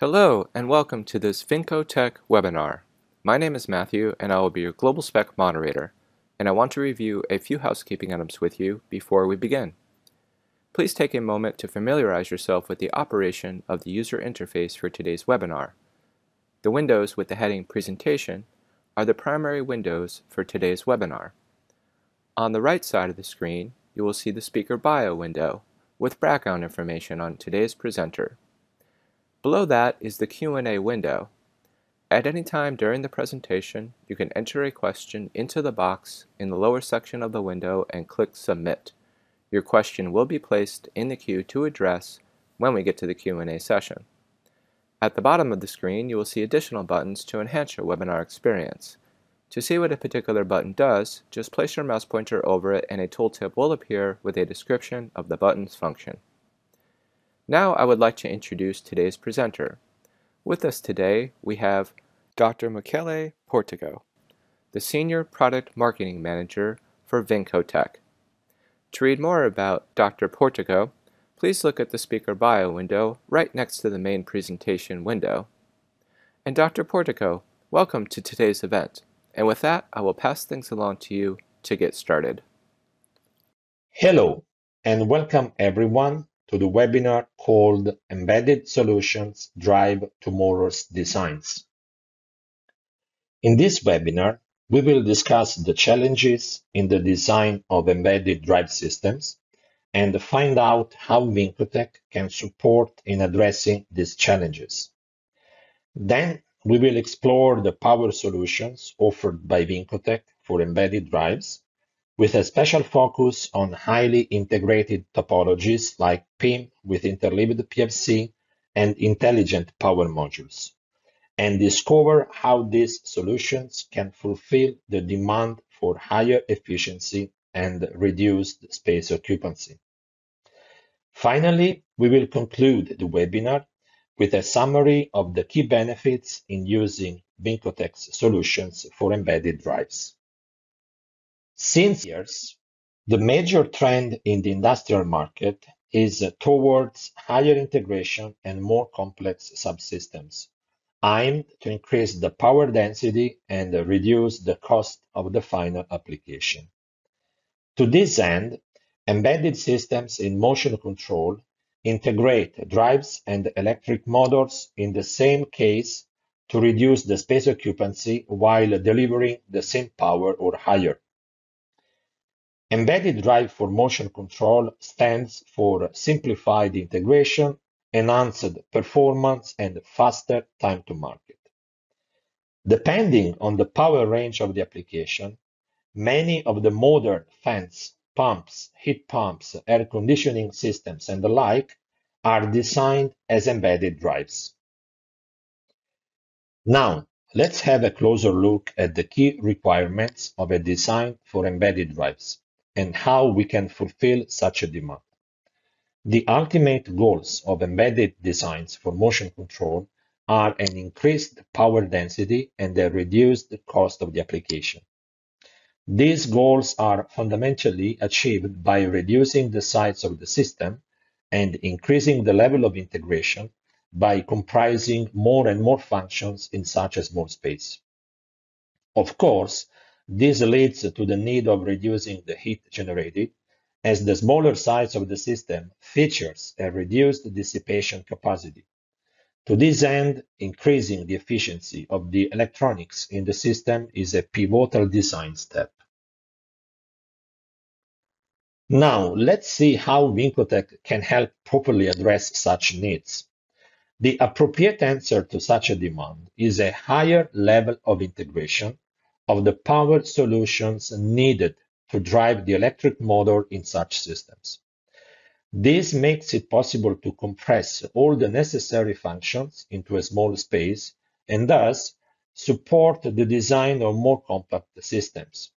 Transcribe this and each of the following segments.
Hello and welcome to this VincoTech webinar. My name is Matthew and I will be your GlobalSpec moderator, and I want to review a few housekeeping items with you before we begin. Please take a moment to familiarize yourself with the operation of the user interface for today's webinar. The windows with the heading Presentation are the primary windows for today's webinar. On the right side of the screen, you will see the Speaker Bio window with background information on today's presenter. Below that is the Q&A window. At any time during the presentation, you can enter a question into the box in the lower section of the window and click Submit. Your question will be placed in the queue to address when we get to the Q&A session. At the bottom of the screen, you will see additional buttons to enhance your webinar experience. To see what a particular button does, just place your mouse pointer over it and a tooltip will appear with a description of the button's function. Now I would like to introduce today's presenter. With us today we have Dr. Michele Portico, the Senior Product Marketing Manager for VincoTech. To read more about Dr. Portico, please look at the speaker bio window right next to the main presentation window. And Dr. Portico, welcome to today's event. And with that, I will pass things along to you to get started. Hello, and welcome everyone to the webinar called Embedded Solutions Drive Tomorrow's Designs. In this webinar, we will discuss the challenges in the design of embedded drive systems and find out how VincoTech can support in addressing these challenges. Then we will explore the power solutions offered by VincoTech for embedded drives with a special focus on highly integrated topologies like PIM with interleaved PFC and intelligent power modules, and discover how these solutions can fulfill the demand for higher efficiency and reduced space occupancy. Finally, we will conclude the webinar with a summary of the key benefits in using VincoTech's solutions for embedded drives. Since years, the major trend in the industrial market is towards higher integration and more complex subsystems, aimed to increase the power density and reduce the cost of the final application. To this end, embedded systems in motion control integrate drives and electric motors in the same case to reduce the space occupancy while delivering the same power or higher. Embedded Drive for Motion Control stands for simplified integration, enhanced performance, and faster time to market. Depending on the power range of the application, many of the modern fans, pumps, heat pumps, air conditioning systems, and the like are designed as embedded drives. Now, let's have a closer look at the key requirements of a design for embedded drives and how we can fulfill such a demand. The ultimate goals of embedded designs for motion control are an increased power density and a reduced cost of the application. These goals are fundamentally achieved by reducing the size of the system and increasing the level of integration by comprising more and more functions in such a small space. Of course, this leads to the need of reducing the heat generated, as the smaller size of the system features a reduced dissipation capacity. To this end, increasing the efficiency of the electronics in the system is a pivotal design step. Now, let's see how VincoTech can help properly address such needs. The appropriate answer to such a demand is a higher level of integration of the power solutions needed to drive the electric motor in such systems. This makes it possible to compress all the necessary functions into a small space and thus support the design of more compact systems.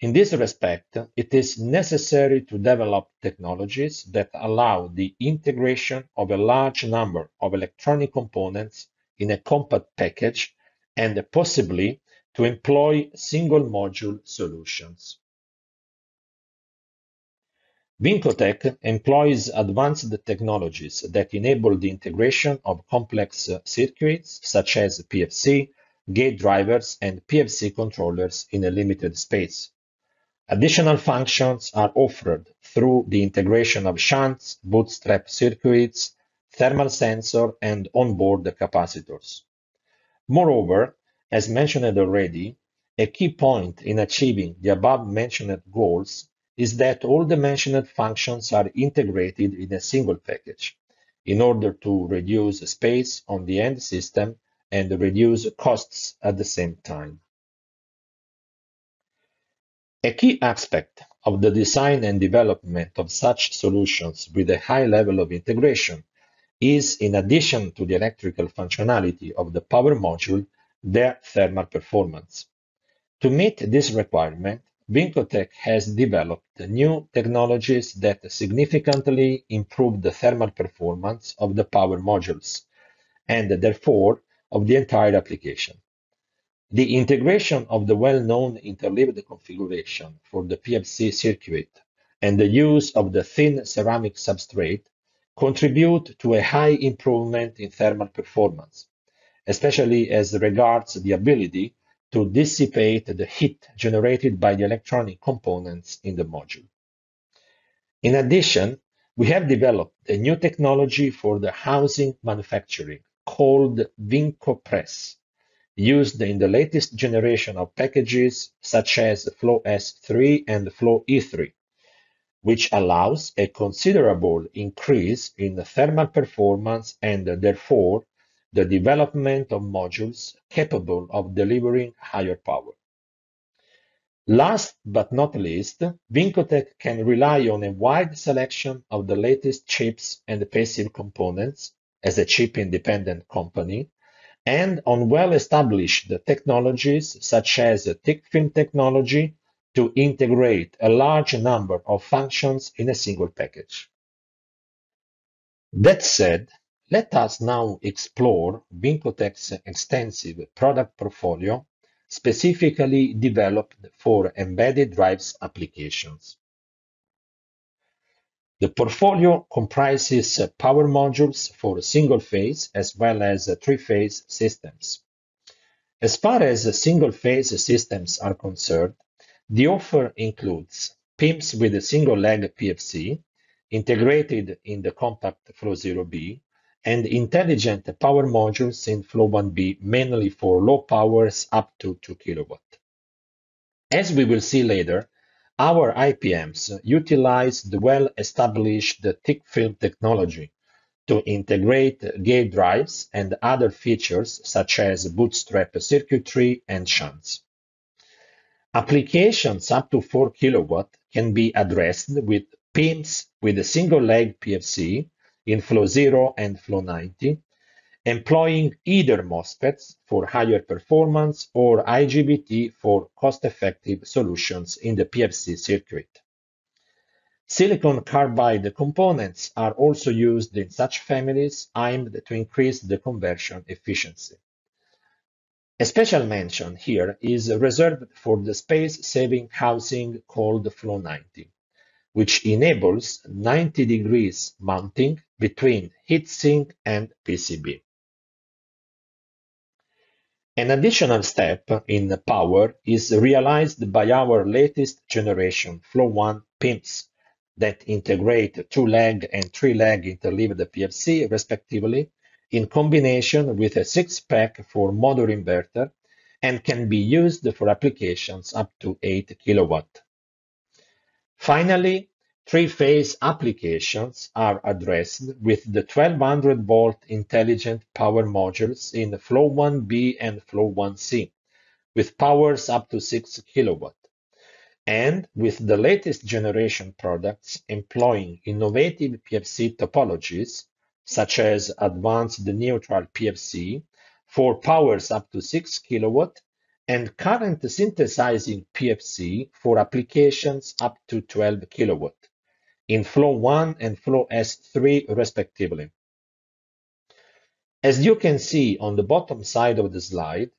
In this respect, it is necessary to develop technologies that allow the integration of a large number of electronic components in a compact package and possibly to employ single module solutions. Vincotech employs advanced technologies that enable the integration of complex circuits such as PFC, gate drivers, and PFC controllers in a limited space. Additional functions are offered through the integration of shunts, bootstrap circuits, thermal sensor, and onboard capacitors. Moreover, as mentioned already, a key point in achieving the above-mentioned goals is that all the mentioned functions are integrated in a single package in order to reduce space on the end system and reduce costs at the same time. A key aspect of the design and development of such solutions with a high level of integration is, in addition to the electrical functionality of the power module, their thermal performance. To meet this requirement, Vincotech has developed new technologies that significantly improve the thermal performance of the power modules, and therefore of the entire application. The integration of the well-known interleaved configuration for the PFC circuit and the use of the thin ceramic substrate contribute to a high improvement in thermal performance, especially as regards the ability to dissipate the heat generated by the electronic components in the module. In addition, we have developed a new technology for the housing manufacturing called VincoPress, used in the latest generation of packages such as Flow S3 and Flow E3, which allows a considerable increase in the thermal performance and therefore the development of modules capable of delivering higher power. Last but not least, Vincotech can rely on a wide selection of the latest chips and passive components as a chip-independent company, and on well-established technologies such as thick film technology to integrate a large number of functions in a single package. That said, let us now explore Vincotech's extensive product portfolio, specifically developed for embedded drives applications. The portfolio comprises power modules for single-phase as well as three-phase systems. As far as single-phase systems are concerned, the offer includes PIMs with a single-leg PFC integrated in the compact Flow Zero B and intelligent power modules in Flow 1B, mainly for low powers up to 2 kW. As we will see later, our IPMs utilize the well-established thick film technology to integrate gate drives and other features such as bootstrap circuitry and shunts. Applications up to 4 kW can be addressed with PIMs with a single-leg PFC in Flow Zero and Flow 90, employing either MOSFETs for higher performance or IGBT for cost-effective solutions in the PFC circuit. Silicon carbide components are also used in such families aimed to increase the conversion efficiency. A special mention here is reserved for the space-saving housing called Flow 90, which enables 90 degrees mounting between heatsink and PCB. An additional step in power is realized by our latest generation Flow 1 PIMs that integrate two-leg and three-leg interleaved PFC respectively, in combination with a six-pack for motor inverter, and can be used for applications up to 8 kW. Finally, three-phase applications are addressed with the 1200 volt intelligent power modules in Flow 1B and Flow 1C, with powers up to 6 kW, and with the latest generation products employing innovative PFC topologies, such as advanced neutral PFC for powers up to 6 kW and current synthesizing PFC for applications up to 12 kW in Flow 1 and Flow S3 respectively. As you can see on the bottom side of the slide,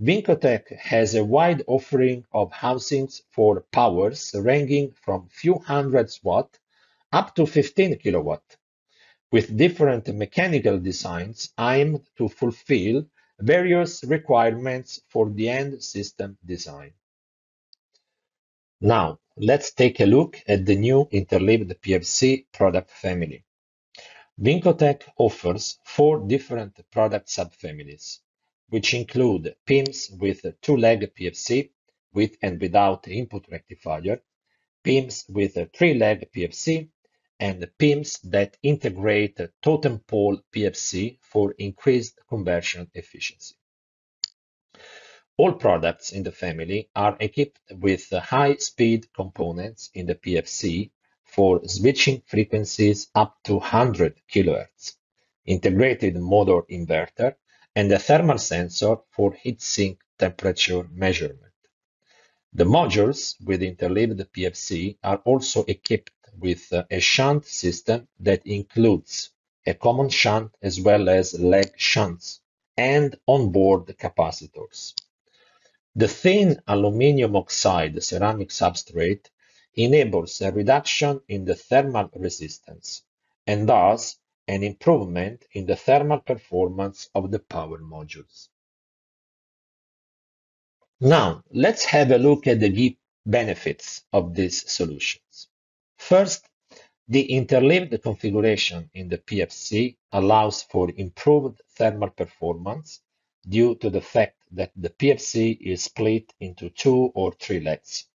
Vincotech has a wide offering of housings for powers ranging from few hundreds watt up to 15 kilowatt, with different mechanical designs aimed to fulfill various requirements for the end system design. Now, let's take a look at the new interleaved PFC product family. Vincotech offers four different product subfamilies, which include PIMs with two-leg PFC with and without input rectifier, PIMs with a three-leg PFC, and PIMs that integrate totem pole PFC for increased conversion efficiency. All products in the family are equipped with high-speed components in the PFC for switching frequencies up to 100 kHz, integrated motor inverter, and a thermal sensor for heatsink temperature measurement. The modules with interleaved PFC are also equipped with uh, a shunt system that includes a common shunt as well as leg shunts and onboard capacitors. The thin aluminum oxide ceramic substrate enables a reduction in the thermal resistance and thus an improvement in the thermal performance of the power modules. Now, let's have a look at the key benefits of these solutions. First, the interleaved configuration in the PFC allows for improved thermal performance due to the fact that the PFC is split into two or three legs.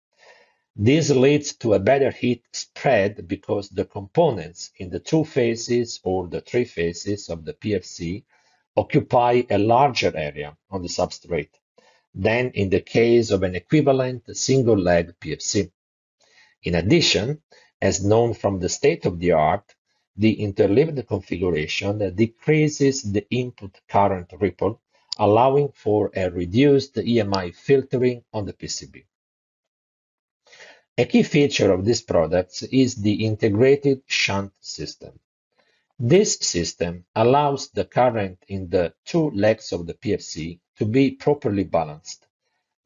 This leads to a better heat spread because the components in the two phases or the three phases of the PFC occupy a larger area on the substrate than in the case of an equivalent single-leg PFC. In addition, as known from the state-of-the-art, the interleaved configuration decreases the input current ripple, allowing for a reduced EMI filtering on the PCB. A key feature of these products is the integrated shunt system. This system allows the current in the two legs of the PFC to be properly balanced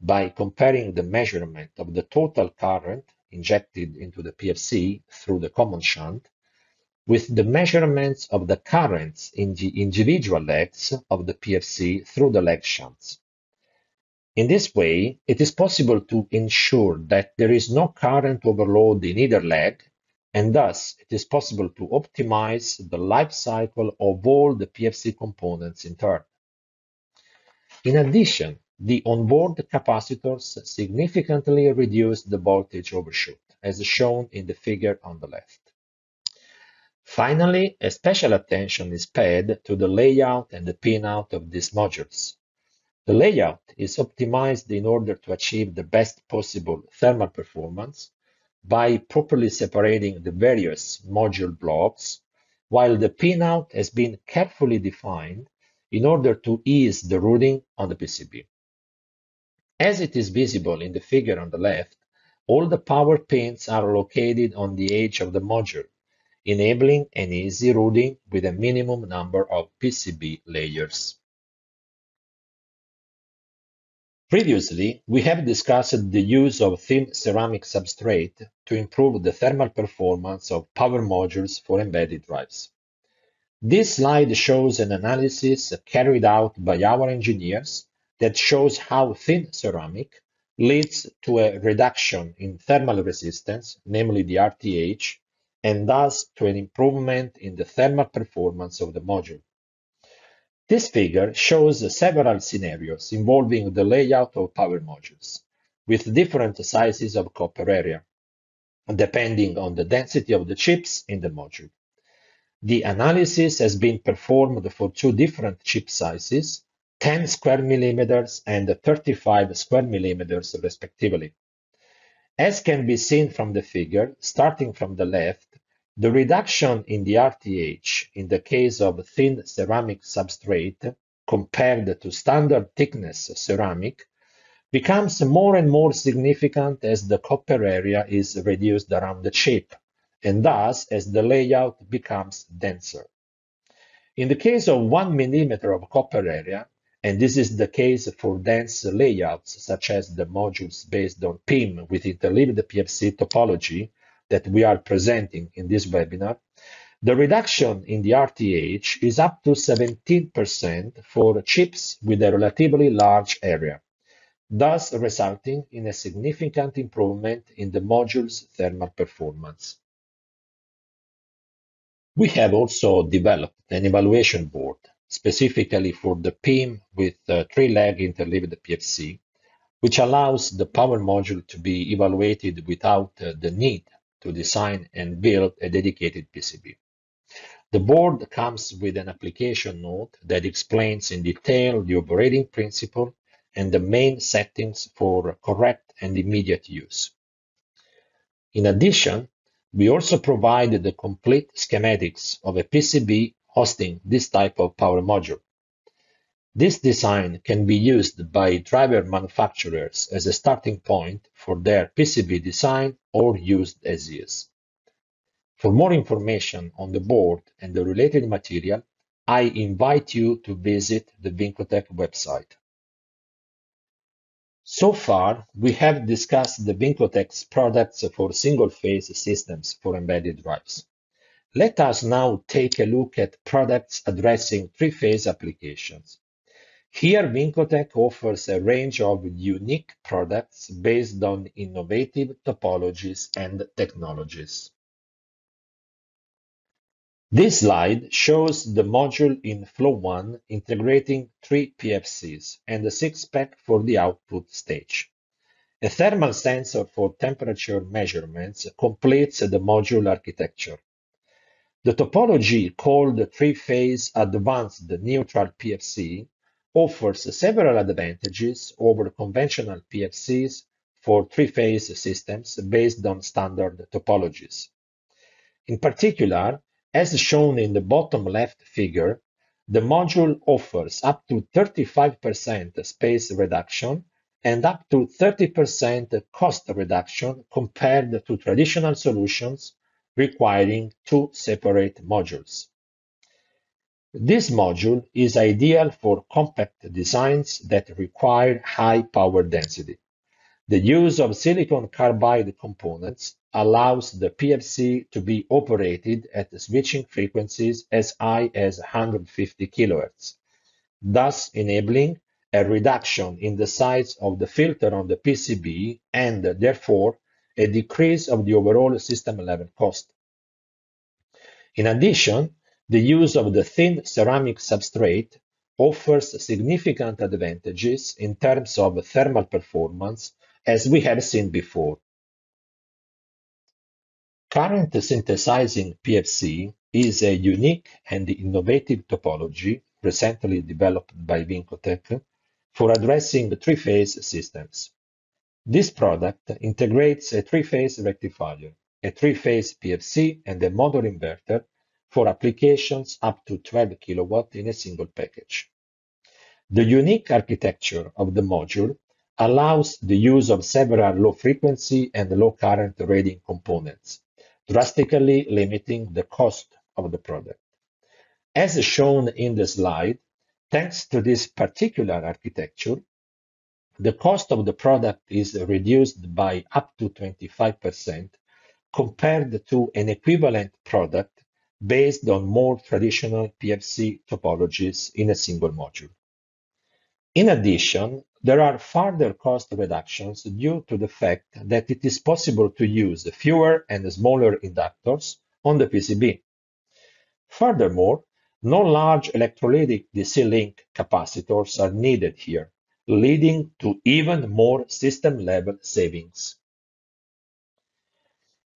by comparing the measurement of the total current injected into the PFC through the common shunt with the measurements of the currents in the individual legs of the PFC through the leg shunts. In this way, it is possible to ensure that there is no current overload in either leg, and thus it is possible to optimize the life cycle of all the PFC components in turn. In addition, the onboard capacitors significantly reduce the voltage overshoot, as shown in the figure on the left. Finally, a special attention is paid to the layout and the pinout of these modules. The layout is optimized in order to achieve the best possible thermal performance by properly separating the various module blocks, while the pinout has been carefully defined in order to ease the routing on the PCB. As it is visible in the figure on the left, all the power pins are located on the edge of the module, enabling an easy routing with a minimum number of PCB layers. Previously, we have discussed the use of thin ceramic substrate to improve the thermal performance of power modules for embedded drives. This slide shows an analysis carried out by our engineers that shows how thin ceramic leads to a reduction in thermal resistance, namely the RTH, and thus to an improvement in the thermal performance of the module. This figure shows several scenarios involving the layout of power modules, with different sizes of copper area, depending on the density of the chips in the module. The analysis has been performed for two different chip sizes, 10 square millimeters and 35 square millimeters respectively. As can be seen from the figure, starting from the left, the reduction in the RTH in the case of thin ceramic substrate compared to standard thickness ceramic becomes more and more significant as the copper area is reduced around the chip, and thus as the layout becomes denser. In the case of 1 millimeter of copper area, and this is the case for dense layouts such as the modules based on PIM with interleaved PFC topology, that we are presenting in this webinar, the reduction in the RTH is up to 17% for chips with a relatively large area, thus resulting in a significant improvement in the module's thermal performance. We have also developed an evaluation board specifically for the PIM with three-leg interleaved PFC, which allows the power module to be evaluated without uh, the need to design and build a dedicated PCB. The board comes with an application note that explains in detail the operating principle and the main settings for correct and immediate use. In addition, we also provide the complete schematics of a PCB hosting this type of power module. This design can be used by driver manufacturers as a starting point for their PCB design or used as is. For more information on the board and the related material, I invite you to visit the Vincotech website. So far, we have discussed the Vincotech's products for single-phase systems for embedded drives. Let us now take a look at products addressing three-phase applications. Here, Vincotech offers a range of unique products based on innovative topologies and technologies. This slide shows the module in Flow 1 integrating three PFCs and a six-pack for the output stage. A thermal sensor for temperature measurements completes the module architecture. The topology called three-phase advanced neutral PFC offers several advantages over conventional PFCs for three-phase systems based on standard topologies. In particular, as shown in the bottom left figure, the module offers up to 35% space reduction and up to 30% cost reduction compared to traditional solutions requiring two separate modules. This module is ideal for compact designs that require high power density. The use of silicon carbide components allows the PFC to be operated at switching frequencies as high as 150 kHz, thus enabling a reduction in the size of the filter on the PCB and therefore a decrease of the overall system-level cost. In addition, the use of the thin ceramic substrate offers significant advantages in terms of thermal performance, as we have seen before. Current synthesizing PFC is a unique and innovative topology recently developed by Vincotech for addressing three-phase systems. This product integrates a three-phase rectifier, a three-phase PFC, and a motor inverter for applications up to 12 kW in a single package. The unique architecture of the module allows the use of several low-frequency and low-current rating components, drastically limiting the cost of the product. As shown in the slide, thanks to this particular architecture, the cost of the product is reduced by up to 25% compared to an equivalent product based on more traditional PFC topologies in a single module. In addition, there are further cost reductions due to the fact that it is possible to use fewer and smaller inductors on the PCB. Furthermore, no large electrolytic DC link capacitors are needed here, leading to even more system-level savings.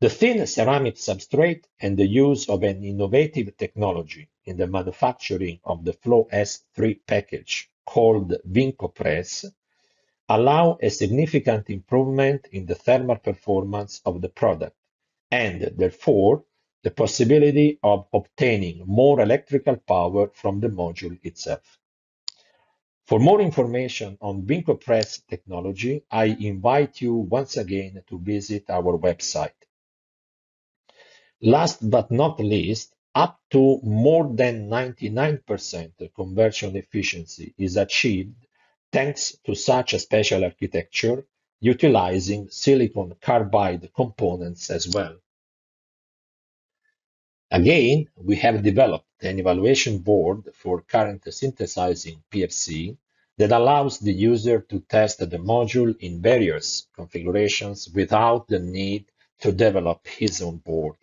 The thin ceramic substrate and the use of an innovative technology in the manufacturing of the Flow S3 package called VincoPress allow a significant improvement in the thermal performance of the product and therefore the possibility of obtaining more electrical power from the module itself. For more information on VincoPress technology, I invite you once again to visit our website. Last but not least, up to more than 99% conversion efficiency is achieved thanks to such a special architecture utilizing silicon carbide components as well. Again, we have developed an evaluation board for current synthesizing PFC that allows the user to test the module in various configurations without the need to develop his own board.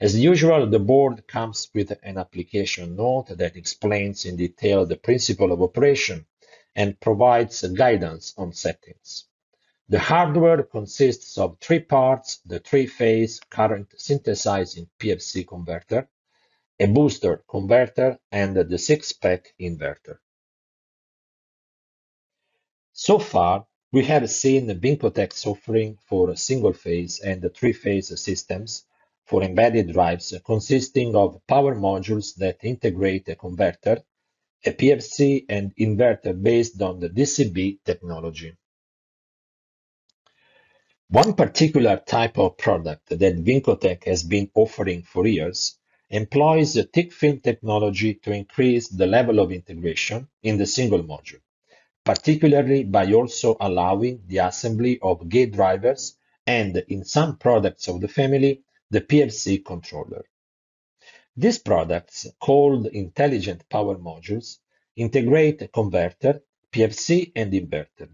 As usual, the board comes with an application note that explains in detail the principle of operation and provides guidance on settings. The hardware consists of three parts, the three-phase current synthesizing PFC converter, a booster converter, and the six-pack inverter. So far, we have seen Vincotech's offering for single-phase and three-phase systems for embedded drives consisting of power modules that integrate a converter, a PFC, and inverter based on the DCB technology. One particular type of product that Vincotech has been offering for years employs the thick film technology to increase the level of integration in the single module, particularly by also allowing the assembly of gate drivers and, in some products of the family, the PFC controller. These products, called intelligent power modules, integrate a converter, PFC, and inverter.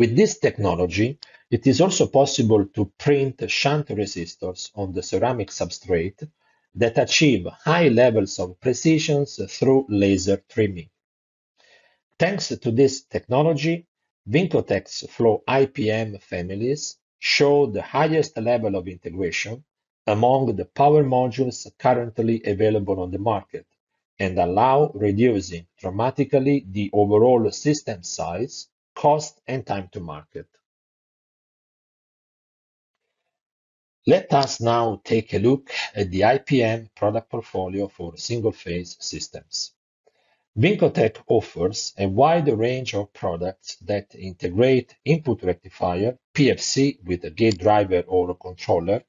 With this technology, it is also possible to print shunt resistors on the ceramic substrate that achieve high levels of precision through laser trimming. Thanks to this technology, Vincotech's Flow IPM families show the highest level of integration among the power modules currently available on the market and allow reducing dramatically the overall system size, cost, and time to market. Let us now take a look at the IPM product portfolio for single-phase systems. Vincotech offers a wide range of products that integrate input rectifier, PFC with a gate driver or a controller,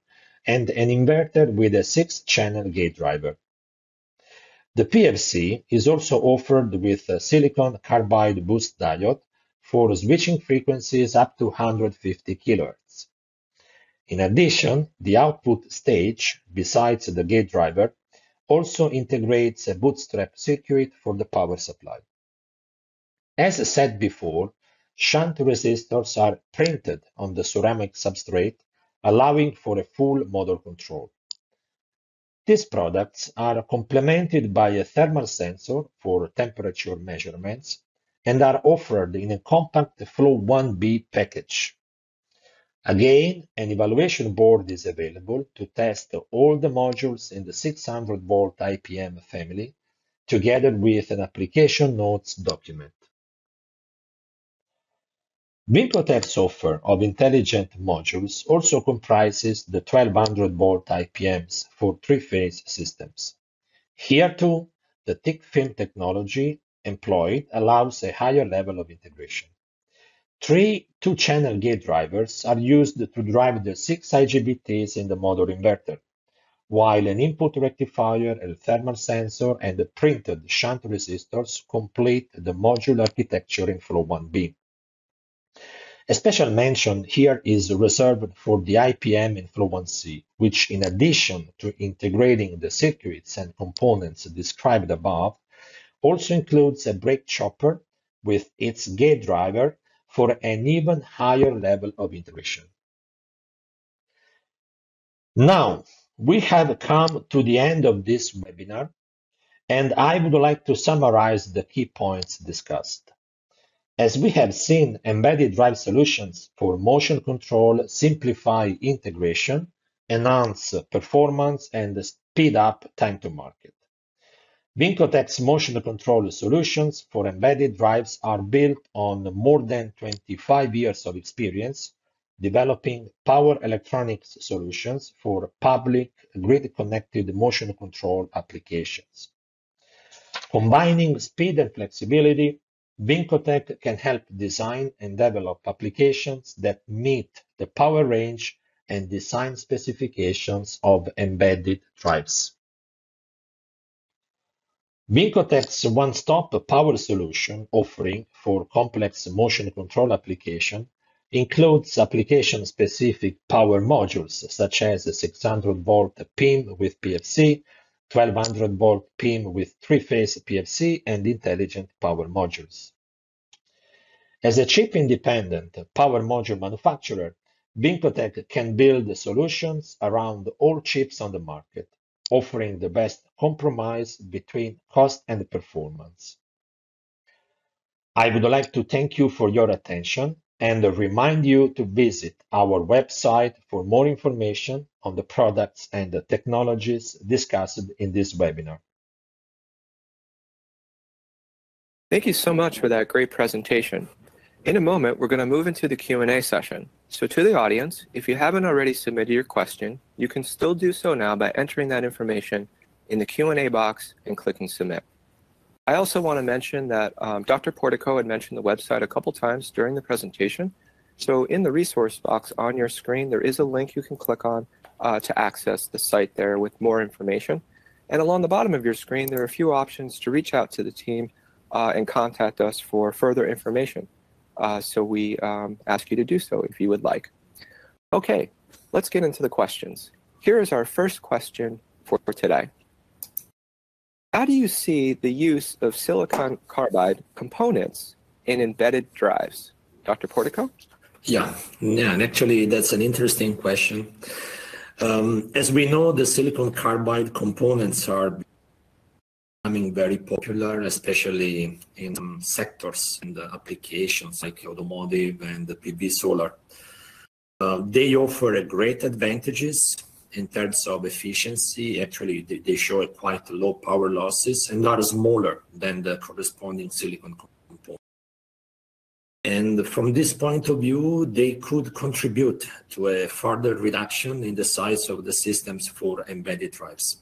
and an inverter with a six-channel gate driver. The PFC is also offered with a silicon carbide boost diode for switching frequencies up to 150 kHz. In addition, the output stage, besides the gate driver, also integrates a bootstrap circuit for the power supply. As said before, shunt resistors are printed on the ceramic substrate, allowing for a full motor control. These products are complemented by a thermal sensor for temperature measurements and are offered in a compact Flow 1B package. Again, an evaluation board is available to test all the modules in the 600 volt IPM family, together with an application notes document. Vincotech's offer of intelligent modules also comprises the 1200 volt IPMs for three-phase systems. Here too, the thick film technology employed allows a higher level of integration. Three two-channel gate drivers are used to drive the six IGBTs in the motor inverter, while an input rectifier, a thermal sensor, and the printed shunt resistors complete the module architecture in Flow 1B. A special mention here is reserved for the IPM in Flow 1C, which in addition to integrating the circuits and components described above, also includes a brake chopper with its gate driver for an even higher level of integration. Now, we have come to the end of this webinar, and I would like to summarize the key points discussed. As we have seen, embedded drive solutions for motion control simplify integration, enhance performance, and speed up time to market. Vincotech's motion control solutions for embedded drives are built on more than 25 years of experience developing power electronics solutions for public grid-connected motion control applications. Combining speed and flexibility, Vincotech can help design and develop applications that meet the power range and design specifications of embedded drives. Vincotech's one-stop power solution offering for complex motion control application includes application-specific power modules, such as a 600-volt PIM with PFC, 1200-volt PIM with three-phase PFC, and intelligent power modules. As a chip-independent power module manufacturer, Vincotech can build solutions around all chips on the market, offering the best compromise between cost and performance. I would like to thank you for your attention and remind you to visit our website for more information on the products and the technologies discussed in this webinar. Thank you so much for that great presentation. In a moment, we're going to move into the Q&A session. So to the audience, if you haven't already submitted your question, you can still do so now by entering that information in the Q&A box and clicking submit. I also want to mention that um, Dr. Portico had mentioned the website a couple times during the presentation. So in the resource box on your screen, there is a link you can click on uh, to access the site there with more information. And along the bottom of your screen, there are a few options to reach out to the team uh, and contact us for further information. Uh, so we um, ask you to do so if you would like. Okay, let's get into the questions. Here is our first question for today. How do you see the use of silicon carbide components in embedded drives? Dr. Portico? Yeah, yeah, and actually that's an interesting question. Um, as we know, the silicon carbide components are becoming very popular, especially in some sectors and the applications like automotive and the PV solar. Uh, they offer great advantages in terms of efficiency, actually they, they show quite low power losses and are smaller than the corresponding silicon component. And from this point of view, they could contribute to a further reduction in the size of the systems for embedded drives.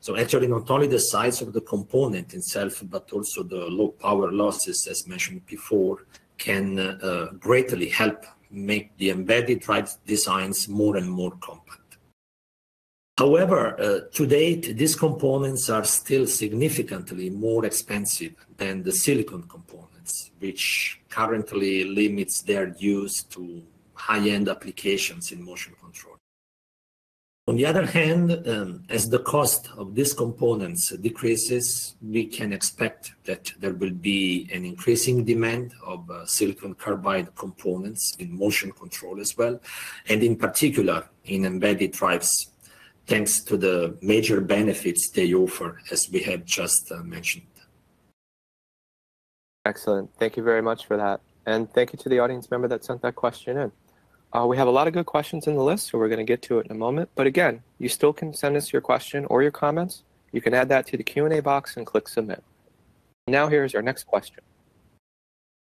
So actually not only the size of the component itself, but also the low power losses, as mentioned before, can uh, greatly help make the embedded drive designs more and more compact. However, uh, to date, these components are still significantly more expensive than the silicon components, which currently limits their use to high-end applications in motion control. On the other hand, um, as the cost of these components decreases, we can expect that there will be an increasing demand of uh, silicon carbide components in motion control as well, and in particular in embedded drives thanks to the major benefits they offer, as we have just uh, mentioned. Excellent. Thank you very much for that. And thank you to the audience member that sent that question in. Uh, we have a lot of good questions in the list, so we're going to get to it in a moment. But again, you still can send us your question or your comments. You can add that to the Q&A box and click submit. Now here's our next question.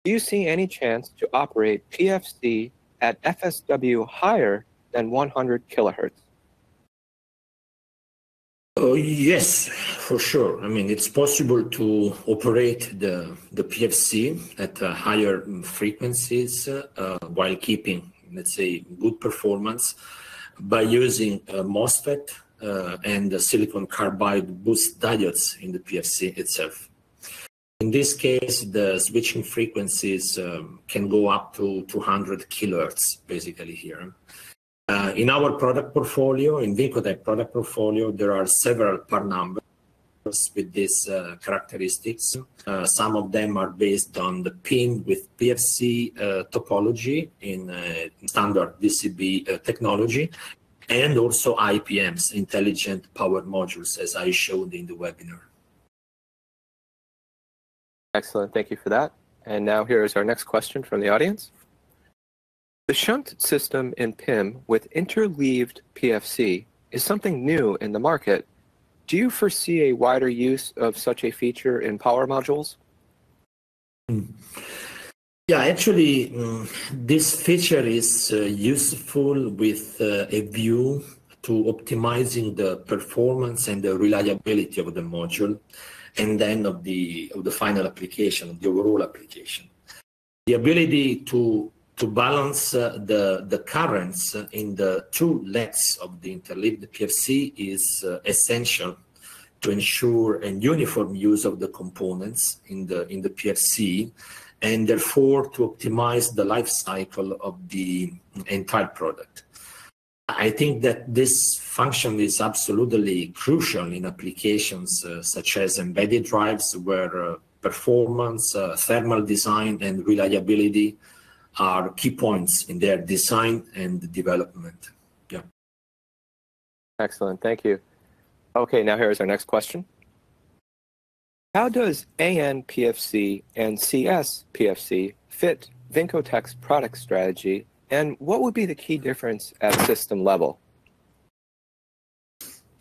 Do you see any chance to operate PFC at FSW higher than 100 kilohertz? Oh, yes, for sure. I mean, it's possible to operate the, the PFC at uh, higher frequencies uh, while keeping, let's say, good performance by using a MOSFET uh, and silicon carbide boost diodes in the PFC itself. In this case, the switching frequencies um, can go up to 200 kilohertz, basically here. Uh, in our product portfolio, in Vincotech product portfolio, there are several part numbers with these uh, characteristics. Uh, some of them are based on the PIM with PFC uh, topology in uh, standard DCB uh, technology, and also IPMs, intelligent power modules, as I showed in the webinar. Excellent, thank you for that. And now here is our next question from the audience. The shunt system in PIM with interleaved PFC is something new in the market. Do you foresee a wider use of such a feature in power modules? Yeah, actually, um, this feature is uh, useful with uh, a view to optimizing the performance and the reliability of the module and then of the, of the final application, the overall application. The ability to to balance uh, the, the currents in the two legs of the interleaved PFC is uh, essential to ensure a uniform use of the components in the in the PFC, and therefore to optimize the life cycle of the entire product. I think that this function is absolutely crucial in applications uh, such as embedded drives where uh, performance, uh, thermal design, and reliability are key points in their design and development. Yeah. Excellent. Thank you. Okay, now here's our next question. How does ANPFC and CSPFC fit Vincotech's product strategy and what would be the key difference at system level?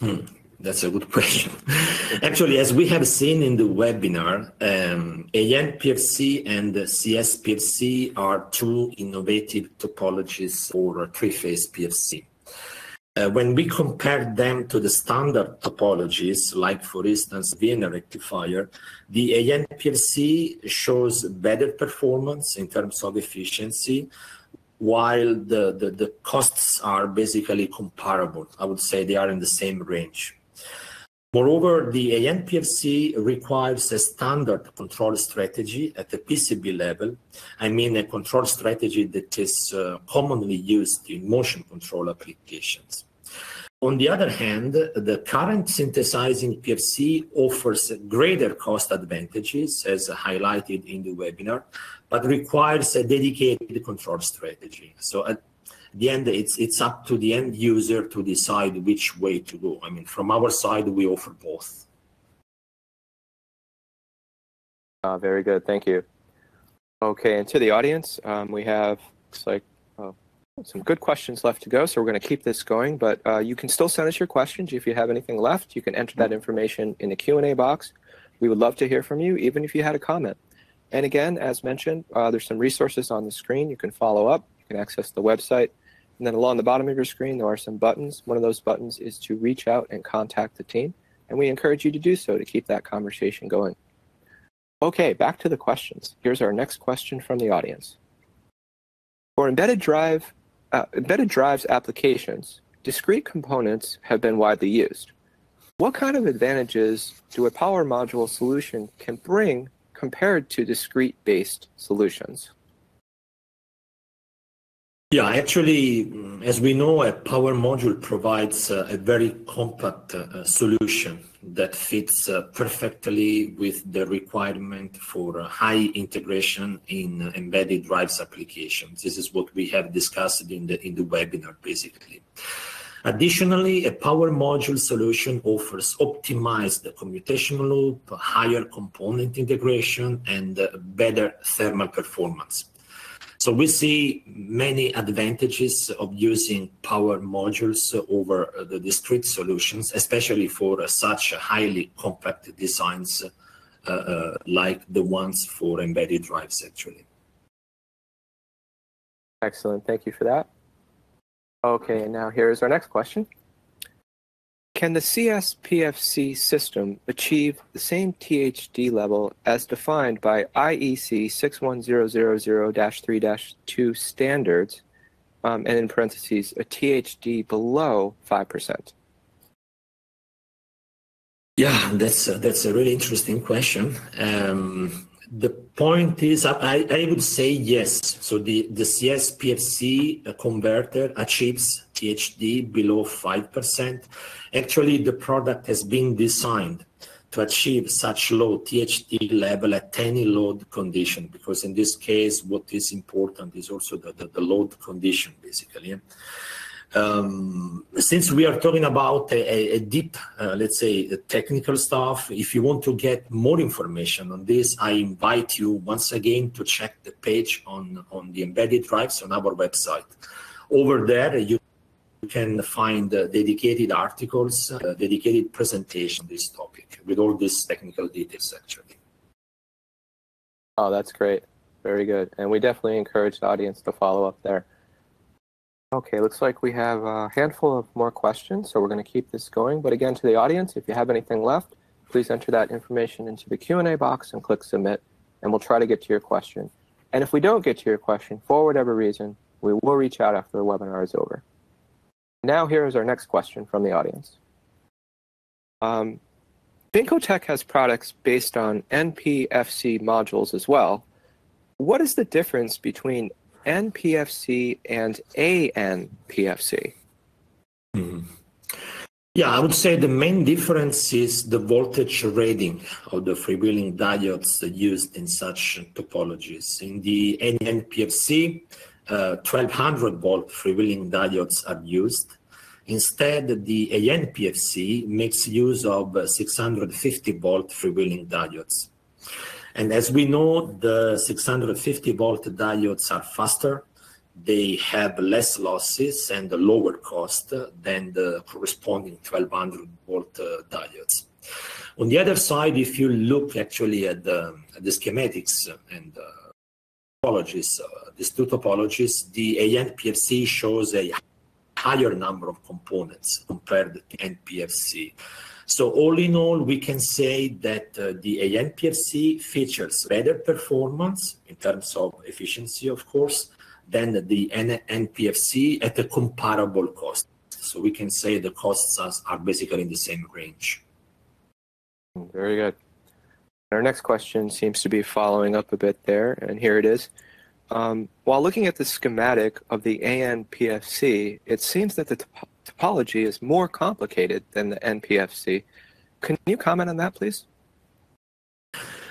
Hmm. That's a good question. Actually, as we have seen in the webinar, um, ANPFC and CSPFC are two innovative topologies for three-phase PFC. Uh, when we compare them to the standard topologies, like for instance Vienna rectifier, the ANPFC shows better performance in terms of efficiency, while the, the, the costs are basically comparable. I would say they are in the same range. Moreover, the ANPFC requires a standard control strategy at the PCB level. I mean, a control strategy that is uh, commonly used in motion control applications. On the other hand, the current synthesizing PFC offers greater cost advantages, as highlighted in the webinar, but requires a dedicated control strategy. So at the end, it's, it's up to the end user to decide which way to go. I mean, from our side, we offer both. Uh, very good, thank you. Okay, and to the audience, um, we have, looks like some good questions left to go, so we're going to keep this going. But uh, you can still send us your questions if you have anything left. You can enter that information in the Q and A box. We would love to hear from you, even if you had a comment. And again, as mentioned, uh, there's some resources on the screen. You can follow up. You can access the website. And then along the bottom of your screen, there are some buttons. One of those buttons is to reach out and contact the team. And we encourage you to do so to keep that conversation going. Okay, back to the questions. Here's our next question from the audience. For embedded drive uh, embedded drives applications, discrete components have been widely used. What kind of advantages do a power module solution can bring compared to discrete-based solutions? Yeah, actually, as we know, a power module provides uh, a very compact uh, solution that fits uh, perfectly with the requirement for high integration in embedded drives applications. This is what we have discussed in the in the webinar, basically. Additionally, a power module solution offers optimized commutation loop, higher component integration, and better thermal performance. So we see many advantages of using power modules over the discrete solutions, especially for such highly compact designs uh, uh, like the ones for embedded drives, actually. Excellent. Thank you for that. Okay, now here's our next question. Can the CSPFC system achieve the same THD level as defined by IEC 61000-3-2 standards, um, and in parentheses, a THD below 5%? Yeah, that's a, that's a really interesting question. Um, the point is, I, I would say yes. So the, the CSPFC converter achieves THD below 5%. Actually, the product has been designed to achieve such low THD level at any load condition, because in this case, what is important is also the, the, load condition, basically. Um, since we are talking about a, a deep, uh, let's say, technical stuff, if you want to get more information on this, I invite you once again to check the page on, on the embedded drives on our website. Over there, you can find dedicated articles, uh, dedicated presentation on this topic with all these technical details, actually. Oh, that's great. Very good. And we definitely encourage the audience to follow up there. Okay, looks like we have a handful of more questions, so we're going to keep this going. But again, to the audience, if you have anything left, please enter that information into the Q&A box and click submit, and we'll try to get to your question. And if we don't get to your question, for whatever reason, we will reach out after the webinar is over. Now here is our next question from the audience. Um, Vincotech has products based on NPFC modules as well. What is the difference between NPFC and ANPFC? Mm-hmm. Yeah, I would say the main difference is the voltage rating of the freewheeling diodes used in such topologies. In the NPFC, uh, 1200 volt freewheeling diodes are used. Instead, the ANPFC makes use of 650 volt freewheeling diodes. And as we know, the 650 volt diodes are faster they have less losses and a lower cost than the corresponding 1200 volt uh, diodes. On the other side, if you look actually at the, at the schematics and uh, topologies, uh, these two topologies, the ANPFC shows a higher number of components compared to NPFC. So all in all, we can say that uh, the ANPFC features better performance in terms of efficiency, of course, than the NPFC at a comparable cost. So we can say the costs are basically in the same range. Very good. Our next question seems to be following up a bit there, and here it is. Um, while looking at the schematic of the ANPFC, it seems that the top topology is more complicated than the NPFC. Can you comment on that, please?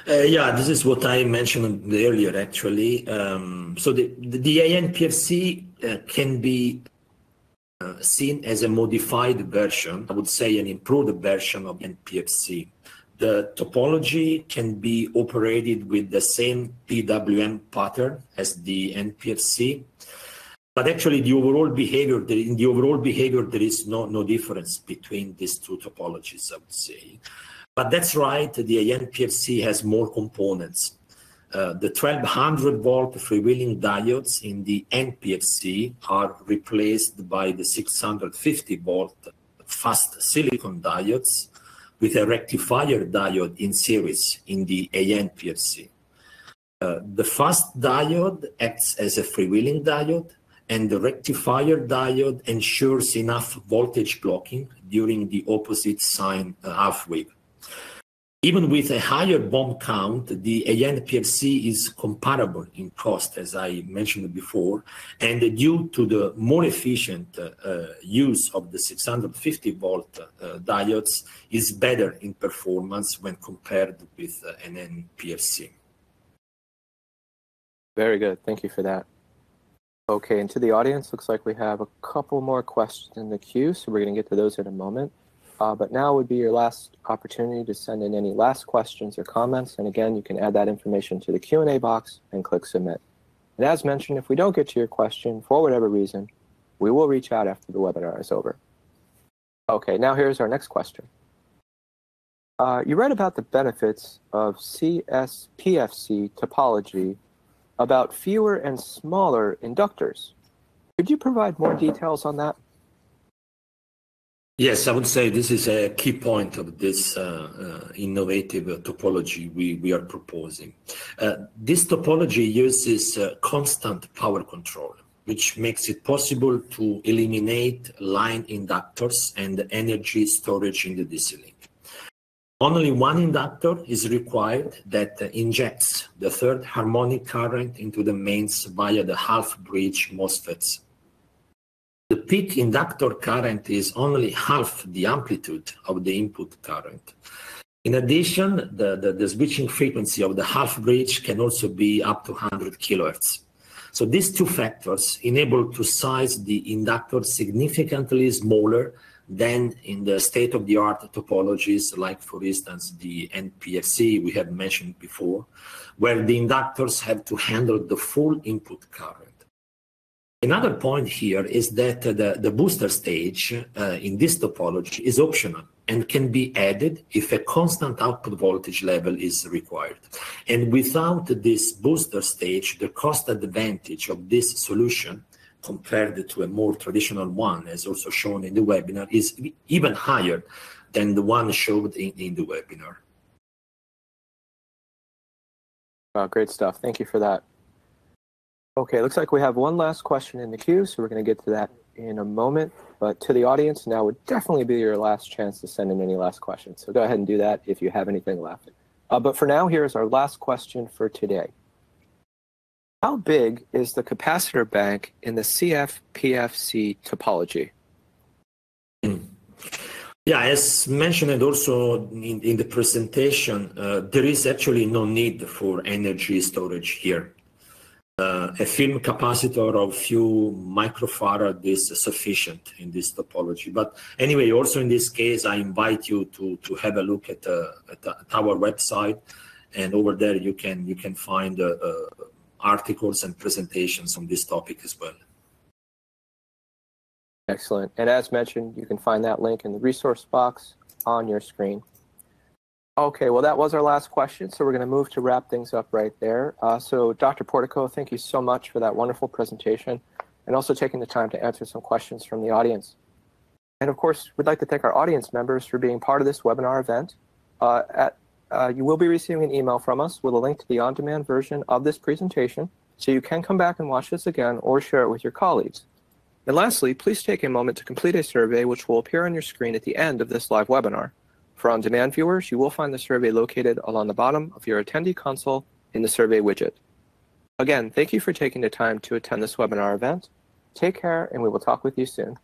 Uh, yeah, this is what I mentioned earlier, actually. Um, so the, the, the ANPFC uh, can be uh, seen as a modified version, I would say an improved version of NPFC. The topology can be operated with the same PWM pattern as the NPFC. But actually, the overall behavior, in the overall behavior, there is no, no difference between these two topologies, I would say. But that's right, the ANPFC has more components. Uh, the 1200 volt freewheeling diodes in the NPFC are replaced by the 650 volt fast silicon diodes with a rectifier diode in series in the ANPFC. Uh, the fast diode acts as a freewheeling diode and the rectifier diode ensures enough voltage blocking during the opposite sign uh, half wave. Even with a higher BOM count, the ANPFC is comparable in cost, as I mentioned before, and due to the more efficient uh, use of the 650 volt uh, diodes, is better in performance when compared with uh, an NPFC. Very good. Thank you for that. Okay, and to the audience, looks like we have a couple more questions in the queue, so we're going to get to those in a moment. Uh, but now would be your last opportunity to send in any last questions or comments. And again, you can add that information to the Q&A box and click submit. And as mentioned, if we don't get to your question for whatever reason, we will reach out after the webinar is over. Okay, now here's our next question. Uh, you read about the benefits of CSPFC topology about fewer and smaller inductors. Could you provide more details on that? Yes, I would say this is a key point of this uh, uh, innovative topology we, we are proposing. Uh, this topology uses uh, constant power control, which makes it possible to eliminate line inductors and energy storage in the DC link. Only one inductor is required that injects the third harmonic current into the mains via the half-bridge MOSFETs the peak inductor current is only half the amplitude of the input current. In addition, the, the, the switching frequency of the half bridge can also be up to 100 kilohertz. So these two factors enable to size the inductor significantly smaller than in the state-of-the-art topologies, like for instance the NPFC we have mentioned before, where the inductors have to handle the full input current. Another point here is that the, the booster stage uh, in this topology is optional and can be added if a constant output voltage level is required. And without this booster stage, the cost advantage of this solution compared to a more traditional one, as also shown in the webinar, is even higher than the one showed in, in the webinar. Wow, great stuff. Thank you for that. Okay, looks like we have one last question in the queue, so we're going to get to that in a moment, but to the audience, now would definitely be your last chance to send in any last questions. So go ahead and do that if you have anything left. Uh, but for now, here's our last question for today. How big is the capacitor bank in the CSPFC topology? Yeah, as mentioned also in, in the presentation, uh, there is actually no need for energy storage here. Uh, a film capacitor of few microfarad is sufficient in this topology. But anyway, also in this case, I invite you to, to have a look at, uh, at, at our website, and over there you can you can find uh, uh, articles and presentations on this topic as well. Excellent. And as mentioned, you can find that link in the resource box on your screen. Okay, well, that was our last question, so we're going to move to wrap things up right there. Uh, so, Dr. Portico, thank you so much for that wonderful presentation and also taking the time to answer some questions from the audience. And of course, we'd like to thank our audience members for being part of this webinar event. Uh, at, uh, you will be receiving an email from us with a link to the on-demand version of this presentation, so you can come back and watch this again or share it with your colleagues. And lastly, please take a moment to complete a survey which will appear on your screen at the end of this live webinar. For on-demand viewers, you will find the survey located along the bottom of your attendee console in the survey widget. Again, thank you for taking the time to attend this webinar event. Take care, and we will talk with you soon.